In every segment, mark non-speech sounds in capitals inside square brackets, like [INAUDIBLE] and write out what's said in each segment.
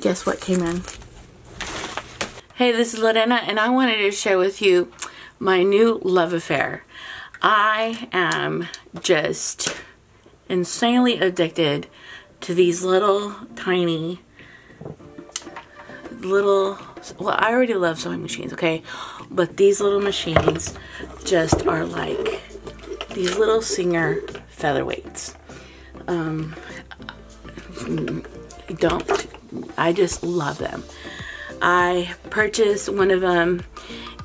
guess what came in? Hey, this is Lorena, and I wanted to share with you my new love affair. I am just insanely addicted to these little tiny little well I already love sewing machines okay but these little machines just are like these little Singer featherweights um, don't I just love them I purchased one of them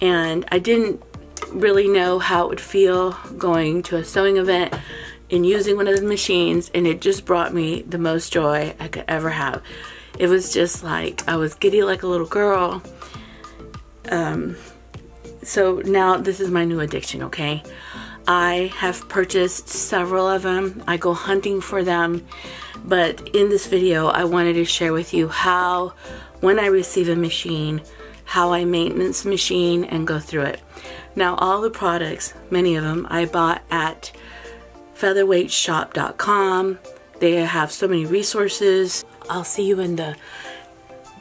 and I didn't really know how it would feel going to a sewing event and using one of the machines and it just brought me the most joy I could ever have. It was just like I was giddy like a little girl. Um, so now this is my new addiction, okay? I have purchased several of them. I go hunting for them. But in this video, I wanted to share with you how, when I receive a machine, how I maintenance machine and go through it. Now, all the products, many of them, I bought at featherweightshop.com. They have so many resources. I'll see you in the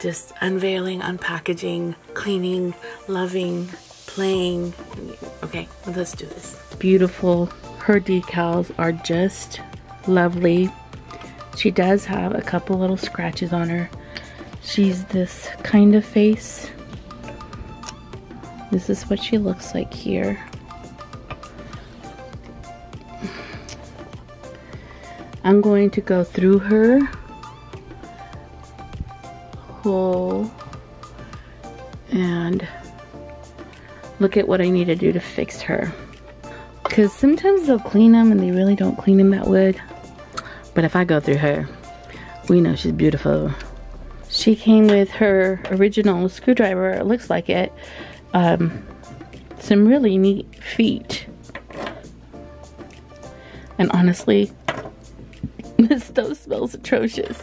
just unveiling, unpackaging, cleaning, loving, playing. Okay, let's do this. Beautiful. Her decals are just lovely. She does have a couple little scratches on her. She's this kind of face. This is what she looks like here. I'm going to go through her whole and look at what I need to do to fix her. Because sometimes they'll clean them and they really don't clean them that good. But if I go through her, we know she's beautiful. She came with her original screwdriver, it looks like it. Um, some really neat feet. And honestly, [LAUGHS] this stove smells atrocious.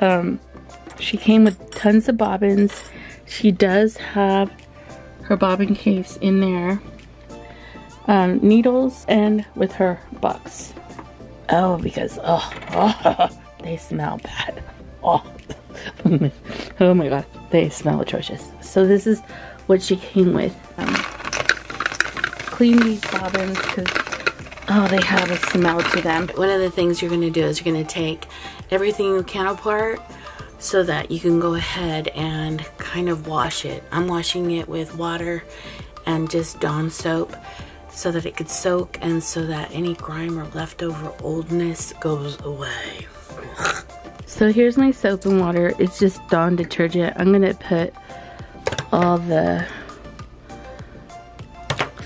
Um, she came with tons of bobbins. She does have her bobbin case in there. Um, needles and with her bucks. Oh, because, oh, oh [LAUGHS] they smell bad. Oh. [LAUGHS] oh my god, they smell atrocious. So this is what she came with. Um, clean these bobbins because Oh, they have a smell to them. One of the things you're going to do is you're going to take everything you can apart so that you can go ahead and kind of wash it. I'm washing it with water and just Dawn soap so that it could soak and so that any grime or leftover oldness goes away. so here's my soap and water. It's just Dawn detergent. I'm going to put all the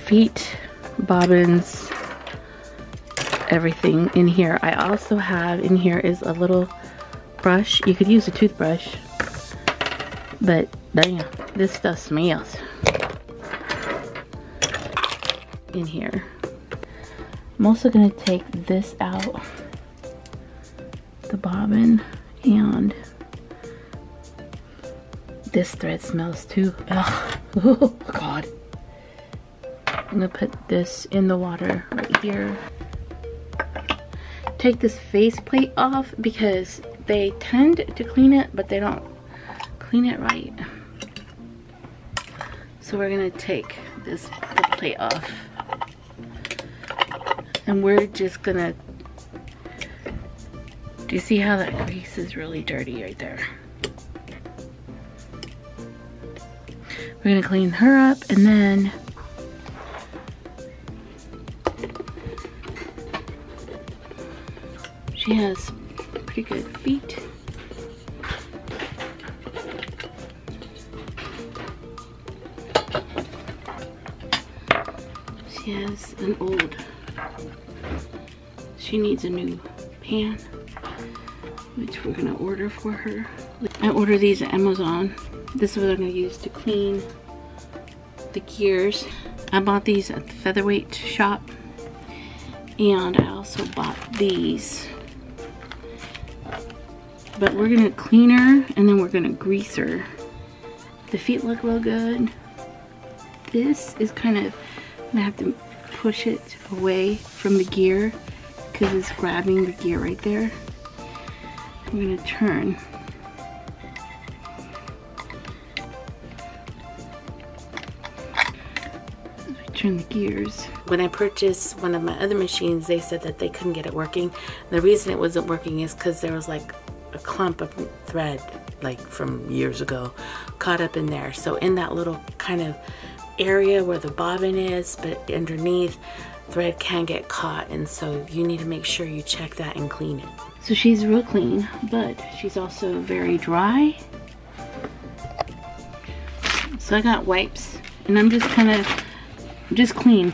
feet, bobbins, everything in here. I also have in here is a little brush. You could use a toothbrush, but damn, this stuff smells in here. I'm also gonna take this out, the bobbin, and this thread smells too. Ugh. [LAUGHS] Oh God. I'm gonna put this in the water right here take this face plate off because they tend to clean it, but they don't clean it right. So we're gonna take this plate off. And we're just gonna, do you see how that grease is really dirty right there? We're gonna clean her up and then She has pretty good feet. She has an old, she needs a new pan, which we're gonna order for her. I ordered these at Amazon. This is what I'm gonna use to clean the gears. I bought these at the Featherweight shop. And I also bought these but we're gonna clean her and then we're gonna grease her. The feet look real good. This is kind of, gonna have to push it away from the gear because it's grabbing the gear right there. I'm gonna turn. turn the gears. When I purchased one of my other machines, they said that they couldn't get it working. The reason it wasn't working is because there was like a clump of thread, like from years ago, caught up in there. So in that little kind of area where the bobbin is, but underneath, thread can get caught and so you need to make sure you check that and clean it. So she's real clean, but she's also very dry. So I got wipes and I'm just kind of just clean.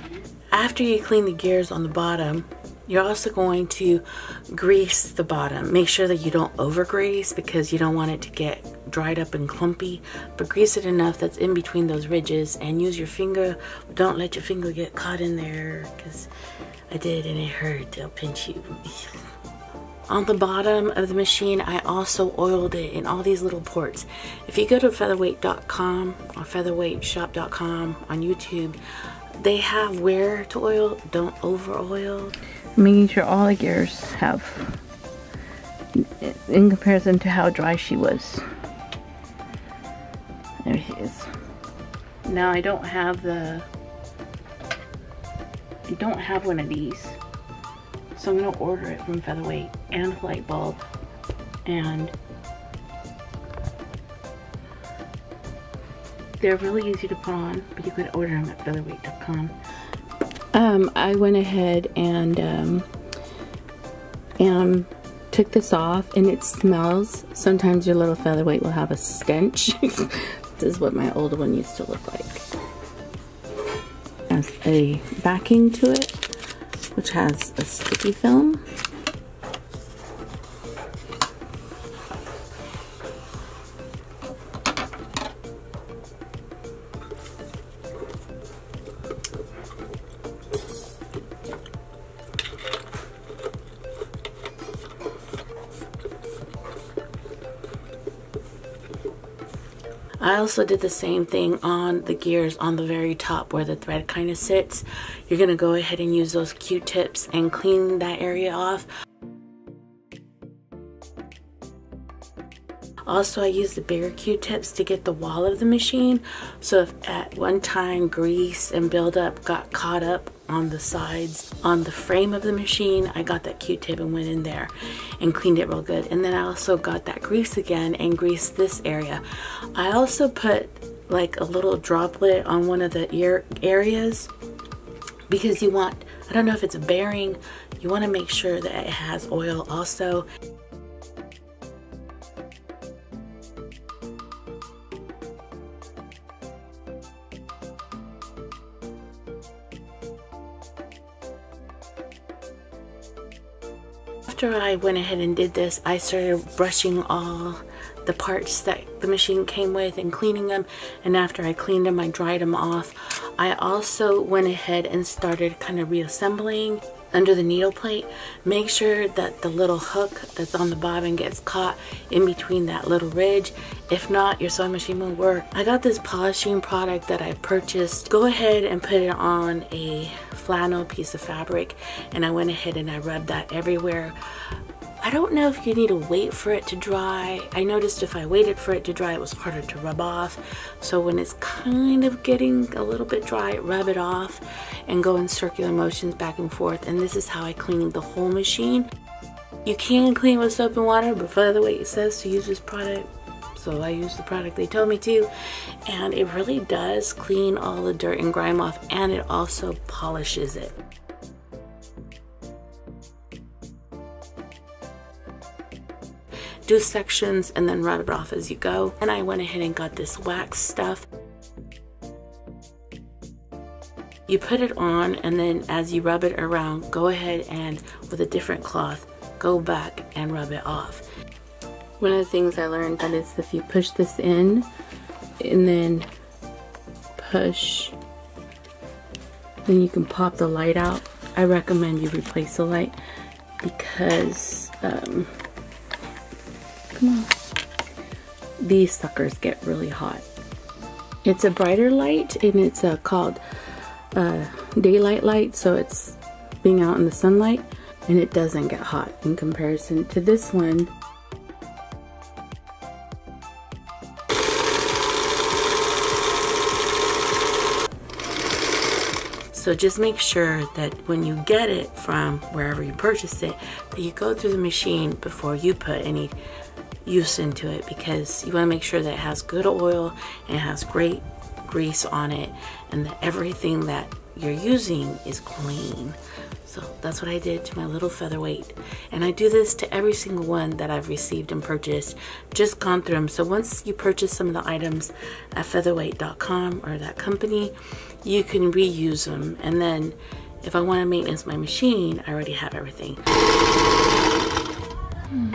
After you clean the gears on the bottom, you're also going to grease the bottom. Make sure that you don't over grease because you don't want it to get dried up and clumpy, but grease it enough that's in between those ridges and use your finger. Don't let your finger get caught in there because I did and it hurt. They'll pinch you. [LAUGHS] On the bottom of the machine, I also oiled it in all these little ports. If you go to featherweight.com or featherweightshop.com on YouTube, they have where to oil. Don't over oil. Making sure all the gears have, in comparison to how dry she was. There she is. Now I don't have the, I don't have one of these. So I'm gonna order it from Featherweight and Lightbulb and they're really easy to put on, but you could order them at featherweight.com. Um, I went ahead and um, and took this off and it smells. Sometimes your little featherweight will have a stench. [LAUGHS] this is what my old one used to look like. Has a backing to it which has a sticky film. I also did the same thing on the gears on the very top where the thread kind of sits. You're going to go ahead and use those Q-tips and clean that area off. Also, I use the bigger Q-tips to get the wall of the machine. So if at one time grease and buildup got caught up on the sides on the frame of the machine, I got that Q-tip and went in there and cleaned it real good. And then I also got that grease again and greased this area. I also put like a little droplet on one of the ear areas because you want, I don't know if it's a bearing, you want to make sure that it has oil also. After I went ahead and did this, I started brushing all the parts that the machine came with and cleaning them. And after I cleaned them, I dried them off. I also went ahead and started kind of reassembling under the needle plate. Make sure that the little hook that's on the bobbin gets caught in between that little ridge. If not, your sewing machine won't work. I got this polishing product that I purchased. Go ahead and put it on a flannel piece of fabric and I went ahead and I rubbed that everywhere. I don't know if you need to wait for it to dry. I noticed if I waited for it to dry, it was harder to rub off. So when it's kind of getting a little bit dry, rub it off and go in circular motions back and forth. And this is how I clean the whole machine. You can clean with soap and water, but for the way it says to use this product, so I use the product they told me to and it really does clean all the dirt and grime off and it also polishes it. Do sections and then rub it off as you go. And I went ahead and got this wax stuff. You put it on and then as you rub it around, go ahead and with a different cloth, go back and rub it off. One of the things I learned that is if you push this in and then push, then you can pop the light out. I recommend you replace the light because, um, come on, these suckers get really hot. It's a brighter light and it's uh, called uh, daylight light, so it's being out in the sunlight and it doesn't get hot in comparison to this one So just make sure that when you get it from wherever you purchase it, that you go through the machine before you put any use into it because you want to make sure that it has good oil and it has great grease on it and that everything that you're using is clean. So that's what I did to my little featherweight. And I do this to every single one that I've received and purchased, just gone through them. So once you purchase some of the items at featherweight.com or that company, you can reuse them. And then if I want to maintenance my machine, I already have everything. Hmm.